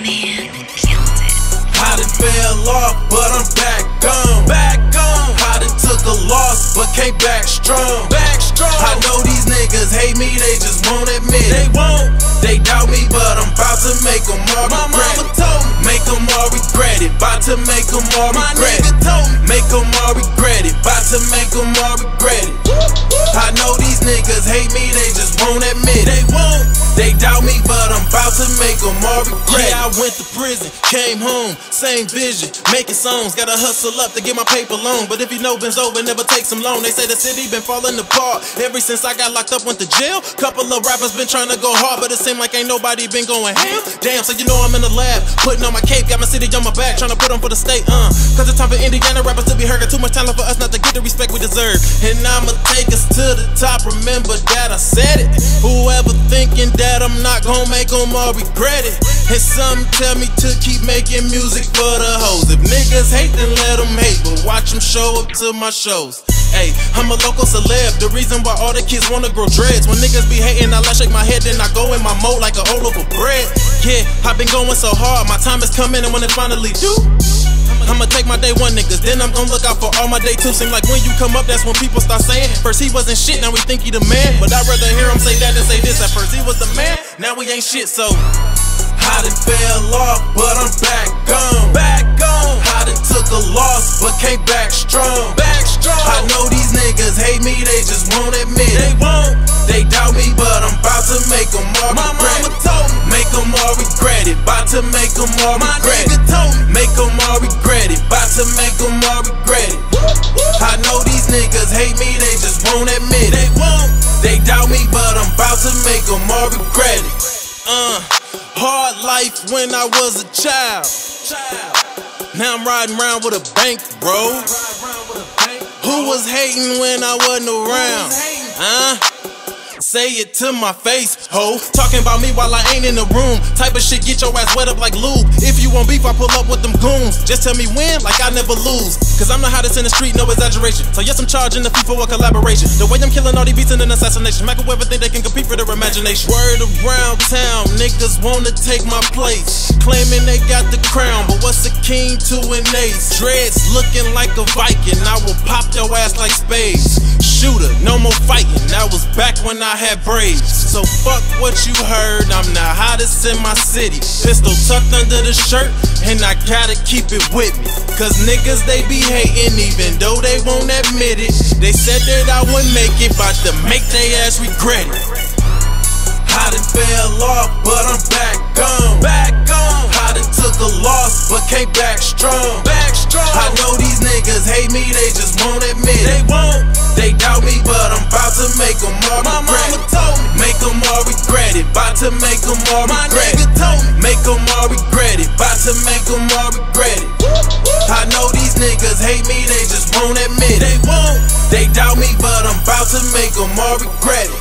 done fell off, but I'm back on. Back on. Done took a loss, but came back strong. Back strong. I know these niggas hate me, they just won't admit They it. won't. They doubt me, but I'm about to make them all My mama it. told me. Make them all regret it. About to make them all My regret nigga it. told me. Make them all regret it. About to make them all regret it. I know these niggas hate me, they just won't admit They it. To make them all regret Yeah, I went to prison, came home, same vision, making songs, gotta hustle up to get my paper long. But if you know Ben's over, never take some long. They say the city been falling apart ever since I got locked up, went to jail. Couple of rappers been trying to go hard, but it seem like ain't nobody been going ham. Damn, so you know I'm in the lab, putting on my cape, got my city on my back, trying to put on for the state, uh. Cause it's time for Indiana rappers to be heard, got too much talent for us not to get the respect we deserve. And I'ma take us to the top, remember that I said it. Whoever thinking that I'm not gonna make them all regret it. And some tell me to keep making music for the hoes. If niggas hate, then let them hate, but watch them show up to my shows. Hey, I'm a local celeb, the reason why all the kids wanna grow dreads. When niggas be hating, I like shake my head, then I go in my mode like a old of bread. Yeah, I've been going so hard, my time is coming, and when it finally do, I'ma take my day one niggas, then I'm gonna look out for all my day two. Seem like when you come up, that's when people start saying, First he wasn't shit, now we think he the man. But I'd rather hear him say that than say this. At first he was the man, now we ain't shit, so I done fell off, but I'm back on. back on, I done took a loss, but came back strong. back strong. I know these niggas hate me, they just won't admit they it. won't. They doubt me, but I'm about to make them all My regret mama it. told me, Make them all regret it. About to make them all my regret nigga it. told me. Make them all regret it. About to make them all regret it. I know these niggas hate me, they just won't admit They it. won't. They doubt me, but I'm about to make them all regret it. Uh, life when I was a child. Now I'm riding around with a bank, bro. Who was hating when I wasn't around? Huh? Say it to my face, ho. Talking about me while I ain't in the room. Type of shit get your ass wet up like lube. If you want beef, I pull up with them goons. Just tell me when, like I never lose. Cause I'm the hottest in the street, no exaggeration. So yes, I'm charging the fee for a collaboration. The way I'm killing all these beats in an assassination. Mac whoever think they can compete for their imagination. Word around town, niggas wanna take my place. Claiming they got the crown, but what's a king to an ace? Dreads looking like a Viking, I will pop your ass like spades. Shooter, no more fighting. That was back when I had braids. So fuck what you heard, I'm the hottest in my city. Pistol tucked under the shirt, and I gotta keep it with me. Cause niggas they be hating, even though they won't admit it. They said that I wouldn't make it, but to make they ass regret it. I done fell off, but I'm back on. Back on, I took a loss, but came back strong. All My regret mama told me. Make them all regret it. About to make them all My regret nigga told me. Make them all regret it. About to make them all regret it. I know these niggas hate me, they just won't admit it. They won't. They doubt me, but I'm about to make them all regret it.